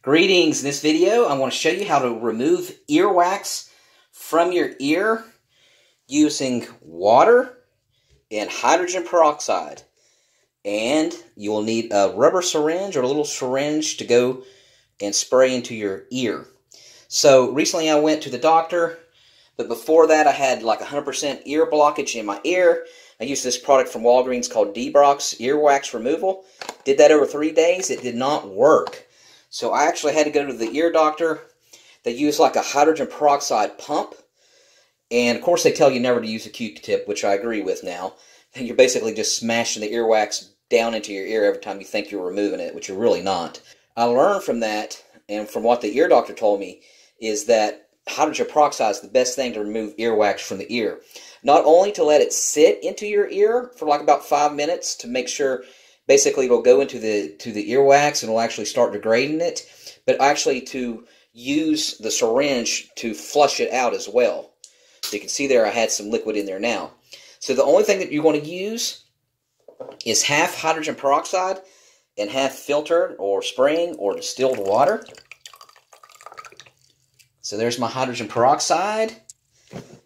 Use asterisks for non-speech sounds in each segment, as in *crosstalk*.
Greetings. In this video, I want to show you how to remove earwax from your ear using water and hydrogen peroxide. And you will need a rubber syringe or a little syringe to go and spray into your ear. So recently I went to the doctor, but before that I had like 100% ear blockage in my ear. I used this product from Walgreens called Debrox Earwax Removal. Did that over three days. It did not work. So I actually had to go to the ear doctor. They use like a hydrogen peroxide pump. And of course, they tell you never to use a Q-tip, which I agree with now. And *laughs* you're basically just smashing the earwax down into your ear every time you think you're removing it, which you're really not. I learned from that, and from what the ear doctor told me, is that hydrogen peroxide is the best thing to remove earwax from the ear. Not only to let it sit into your ear for like about five minutes to make sure basically it'll go into the to the earwax and it'll actually start degrading it, but actually to use the syringe to flush it out as well. So you can see there I had some liquid in there now. So the only thing that you're going to use is half hydrogen peroxide and half filtered or spraying or distilled water. So there's my hydrogen peroxide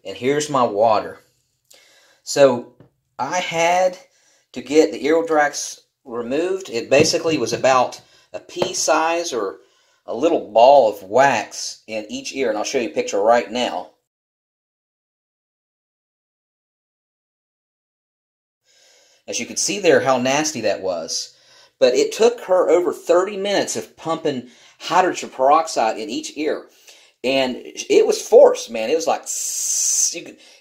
and here's my water. So I had to get the earwax removed, it basically was about a pea size or a little ball of wax in each ear, and I'll show you a picture right now. As you can see there how nasty that was. But it took her over 30 minutes of pumping hydrogen peroxide in each ear. And it was forced, man. It was like,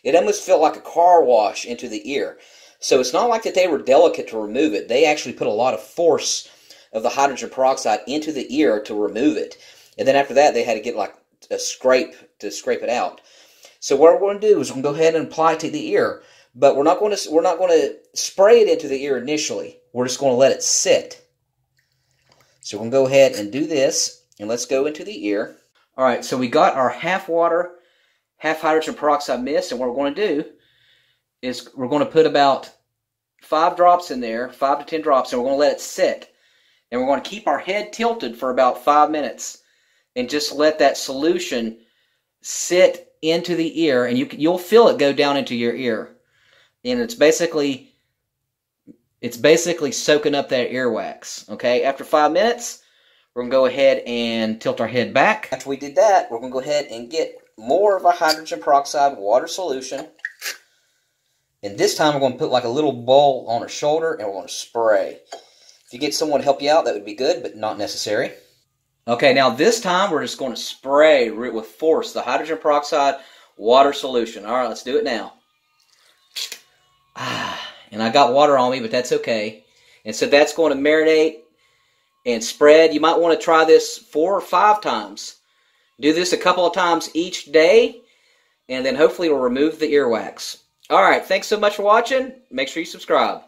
it almost felt like a car wash into the ear. So it's not like that they were delicate to remove it. They actually put a lot of force of the hydrogen peroxide into the ear to remove it. And then after that, they had to get like a scrape to scrape it out. So what we're going to do is we're going to go ahead and apply it to the ear, but we're not going to we're not going to spray it into the ear initially. We're just going to let it sit. So we're going to go ahead and do this, and let's go into the ear. All right, so we got our half water, half hydrogen peroxide mist, and what we're going to do is we're going to put about five drops in there, five to ten drops, and we're going to let it sit. And we're going to keep our head tilted for about five minutes and just let that solution sit into the ear, and you you'll feel it go down into your ear. And it's basically it's basically soaking up that earwax. Okay, after five minutes, we're gonna go ahead and tilt our head back. After we did that, we're gonna go ahead and get more of a hydrogen peroxide water solution. And this time we're going to put like a little bowl on her shoulder and we're going to spray. If you get someone to help you out, that would be good, but not necessary. Okay, now this time we're just going to spray with force the hydrogen peroxide water solution. All right, let's do it now. Ah, and I got water on me, but that's okay. And so that's going to marinate and spread. You might want to try this four or five times. Do this a couple of times each day, and then hopefully it'll remove the earwax. All right, thanks so much for watching. Make sure you subscribe.